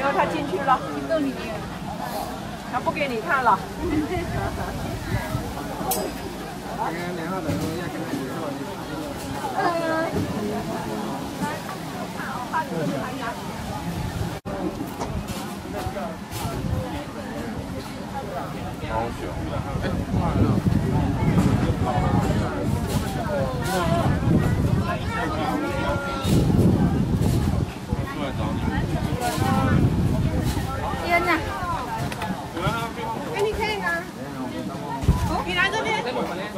然后他进去了，进洞里面，他不给你看了。哈哈的。好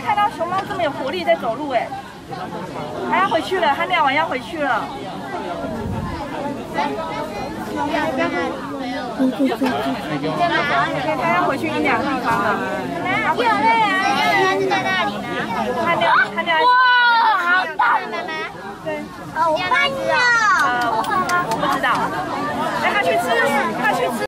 看到熊猫这么有活力在走路哎，还要回去了，它俩要回去了。对要回去一两方了。哇，好大，妈妈，对，好棒。